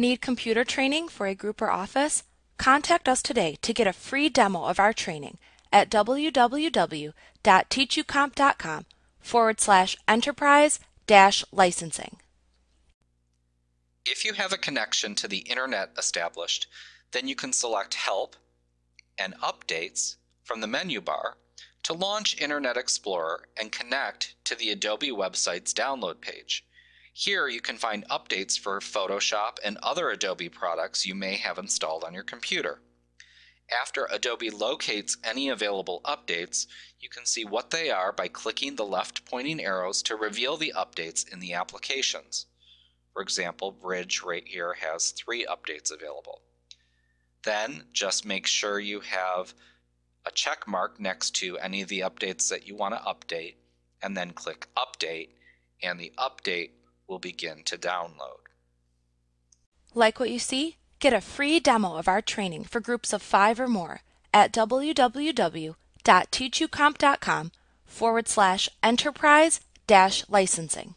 Need computer training for a group or office? Contact us today to get a free demo of our training at www.teachucomp.com forward slash enterprise dash licensing. If you have a connection to the internet established, then you can select Help and Updates from the menu bar to launch Internet Explorer and connect to the Adobe website's download page. Here you can find updates for Photoshop and other Adobe products you may have installed on your computer. After Adobe locates any available updates, you can see what they are by clicking the left pointing arrows to reveal the updates in the applications. For example, Bridge right here has three updates available. Then just make sure you have a check mark next to any of the updates that you want to update, and then click Update, and the update will begin to download. Like what you see? Get a free demo of our training for groups of five or more at www.teachucomp.com forward slash enterprise dash licensing.